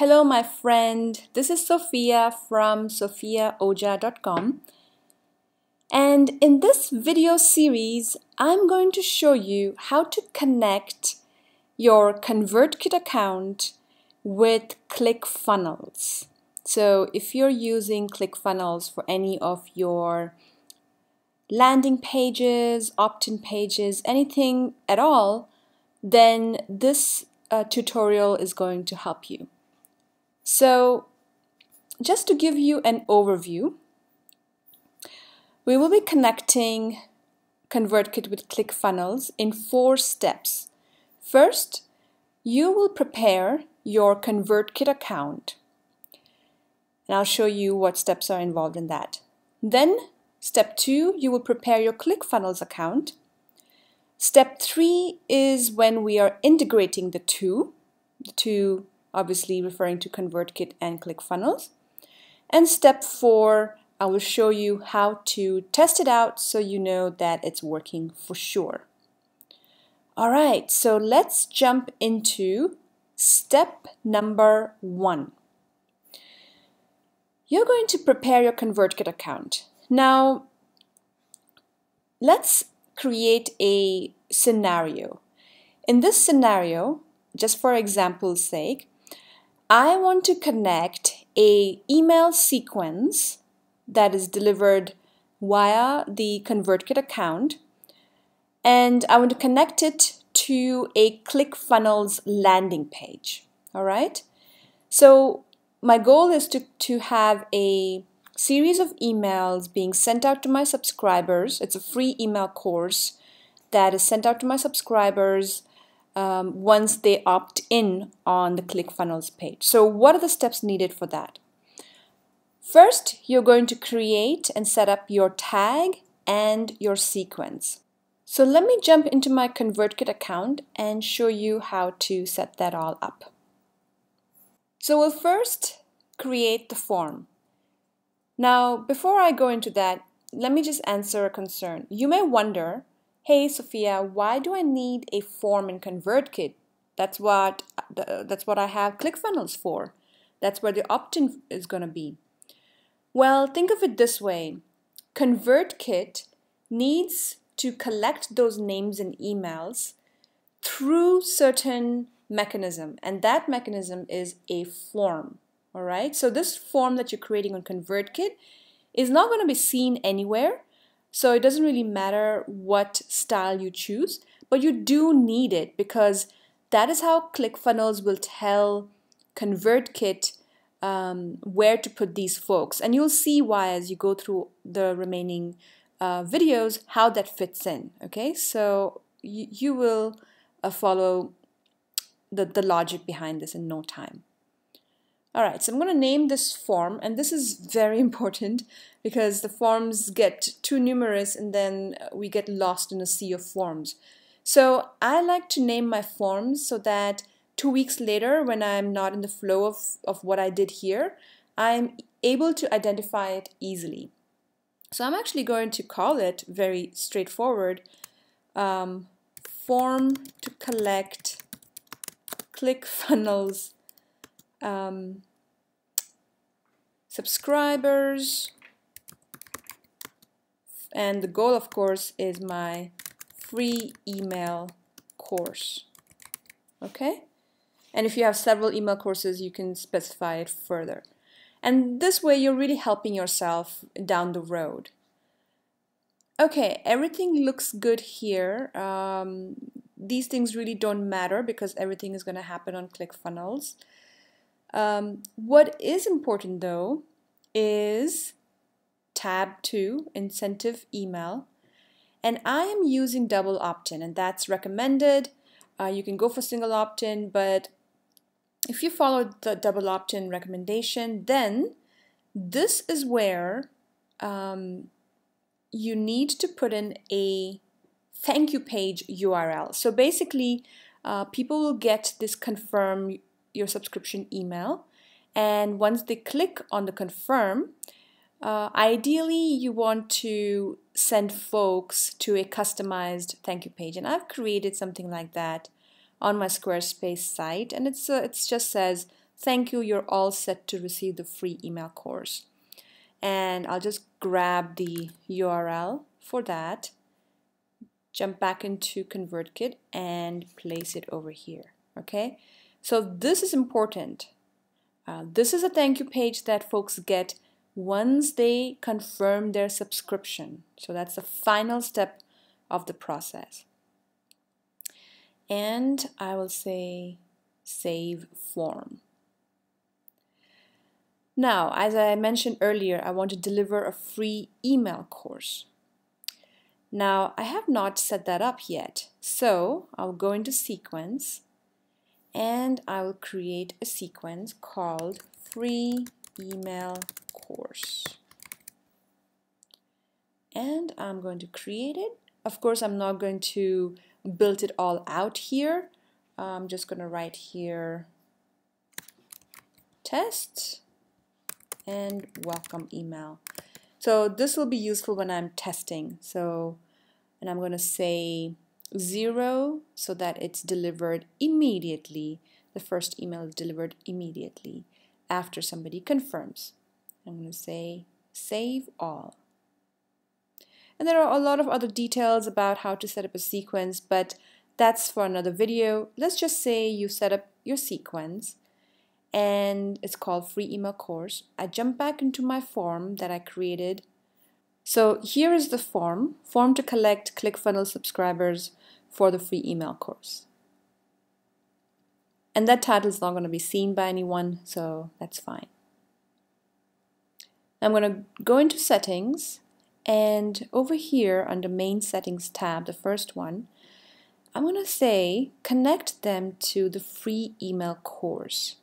Hello, my friend. This is Sophia from sophiaojha.com. And in this video series, I'm going to show you how to connect your ConvertKit account with ClickFunnels. So if you're using ClickFunnels for any of your landing pages, opt-in pages, anything at all, then this uh, tutorial is going to help you. So just to give you an overview, we will be connecting ConvertKit with ClickFunnels in four steps. First, you will prepare your ConvertKit account. And I'll show you what steps are involved in that. Then, step two, you will prepare your ClickFunnels account. Step three is when we are integrating the two, the two obviously referring to ConvertKit and ClickFunnels. And step four, I will show you how to test it out so you know that it's working for sure. All right, so let's jump into step number one. You're going to prepare your ConvertKit account. Now, let's create a scenario. In this scenario, just for example's sake, I want to connect a email sequence that is delivered via the ConvertKit account and I want to connect it to a ClickFunnels landing page. All right. So my goal is to, to have a series of emails being sent out to my subscribers. It's a free email course that is sent out to my subscribers um, once they opt in on the ClickFunnels page. So what are the steps needed for that? First, you're going to create and set up your tag and your sequence. So let me jump into my ConvertKit account and show you how to set that all up. So we'll first create the form. Now, before I go into that, let me just answer a concern. You may wonder, hey Sophia, why do I need a form in ConvertKit? That's what, that's what I have ClickFunnels for. That's where the opt-in is going to be. Well, think of it this way. ConvertKit needs to collect those names and emails through certain mechanism and that mechanism is a form all right so this form that you're creating on ConvertKit is not going to be seen anywhere so it doesn't really matter what style you choose but you do need it because that is how ClickFunnels will tell ConvertKit um, where to put these folks and you'll see why as you go through the remaining uh, videos how that fits in okay so you, you will uh, follow the, the logic behind this in no time. All right, so I'm going to name this form, and this is very important because the forms get too numerous and then we get lost in a sea of forms. So I like to name my forms so that two weeks later, when I'm not in the flow of, of what I did here, I'm able to identify it easily. So I'm actually going to call it very straightforward um, form to collect ClickFunnels um, subscribers. And the goal of course is my free email course. Okay? And if you have several email courses you can specify it further. And this way you're really helping yourself down the road. Okay everything looks good here. Um, these things really don't matter because everything is going to happen on ClickFunnels. Um, what is important though is tab 2, incentive email. And I am using double opt-in and that's recommended. Uh, you can go for single opt-in, but if you follow the double opt-in recommendation, then this is where um, you need to put in a thank you page URL. So basically, uh, people will get this confirm your subscription email. And once they click on the confirm, uh, ideally you want to send folks to a customized thank you page. And I've created something like that on my Squarespace site. And it's uh, it just says, thank you, you're all set to receive the free email course. And I'll just grab the URL for that, jump back into ConvertKit and place it over here. Okay, so this is important. Uh, this is a thank you page that folks get once they confirm their subscription. So that's the final step of the process. And I will say save form. Now, as I mentioned earlier, I want to deliver a free email course. Now, I have not set that up yet, so I'll go into sequence and I will create a sequence called free email course. And I'm going to create it. Of course, I'm not going to build it all out here. I'm just going to write here test and welcome email. So this will be useful when I'm testing. So, and I'm going to say zero so that it's delivered immediately. The first email is delivered immediately after somebody confirms. I'm going to say save all. And there are a lot of other details about how to set up a sequence, but that's for another video. Let's just say you set up your sequence and it's called free email course. I jump back into my form that I created. So here is the form, form to collect ClickFunnels subscribers for the free email course. And that title is not going to be seen by anyone, so that's fine. I'm going to go into settings and over here under the main settings tab, the first one, I'm going to say connect them to the free email course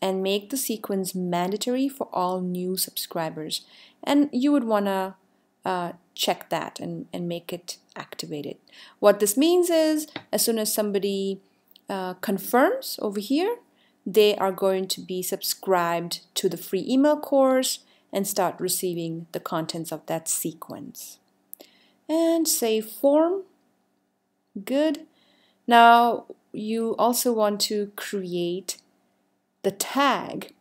and make the sequence mandatory for all new subscribers. And you would want to uh, check that and, and make it activated. What this means is as soon as somebody uh, confirms over here, they are going to be subscribed to the free email course and start receiving the contents of that sequence. And save form. Good. Now you also want to create the tag.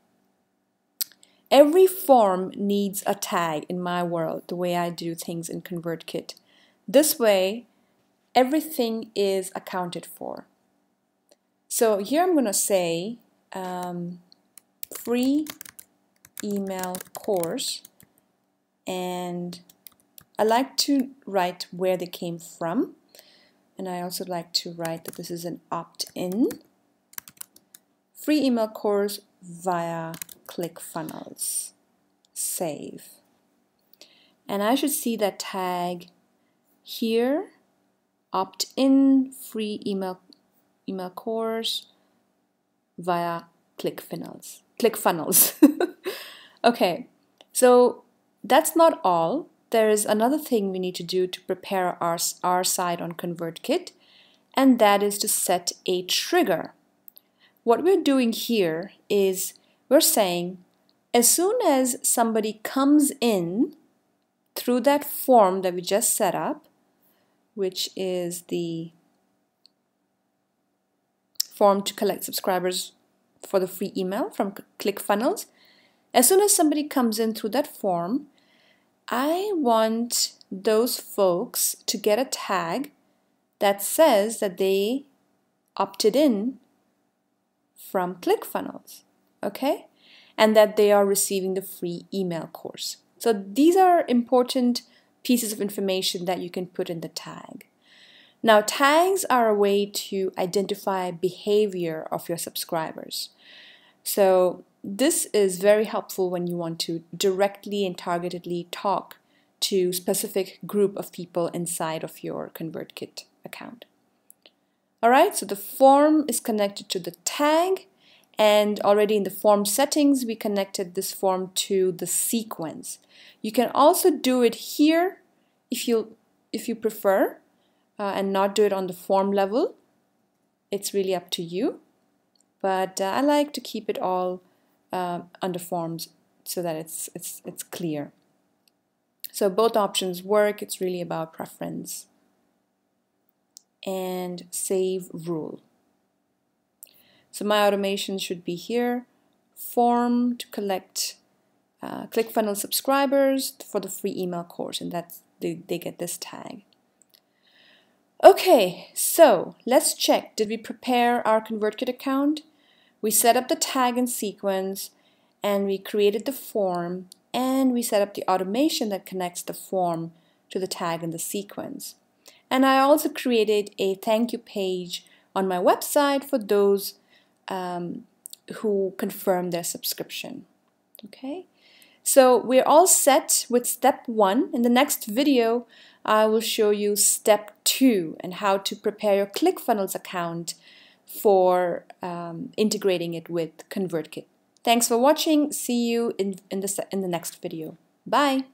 Every form needs a tag in my world, the way I do things in ConvertKit. This way, everything is accounted for. So here I'm going to say um, free email course and I like to write where they came from and I also like to write that this is an opt-in free email course via ClickFunnels. Save. And I should see that tag here, opt-in free email email course via ClickFunnels. ClickFunnels. okay, so that's not all. There is another thing we need to do to prepare our, our site on ConvertKit, and that is to set a trigger what we're doing here is we're saying as soon as somebody comes in through that form that we just set up, which is the form to collect subscribers for the free email from ClickFunnels, as soon as somebody comes in through that form, I want those folks to get a tag that says that they opted in from ClickFunnels, okay? And that they are receiving the free email course. So these are important pieces of information that you can put in the tag. Now, tags are a way to identify behavior of your subscribers. So this is very helpful when you want to directly and targetedly talk to specific group of people inside of your ConvertKit account. All right, so the form is connected to the tag and already in the form settings, we connected this form to the sequence. You can also do it here if you, if you prefer uh, and not do it on the form level. It's really up to you. But uh, I like to keep it all uh, under forms so that it's, it's, it's clear. So both options work. It's really about preference and save rule. So my automation should be here, form to collect uh, ClickFunnels subscribers for the free email course, and that's they, they get this tag. Okay, so let's check. Did we prepare our ConvertKit account? We set up the tag and sequence, and we created the form, and we set up the automation that connects the form to the tag and the sequence. And I also created a thank you page on my website for those um, who confirm their subscription. Okay, so we're all set with step one. In the next video, I will show you step two and how to prepare your ClickFunnels account for um, integrating it with ConvertKit. Thanks for watching. See you in, in, the, in the next video. Bye.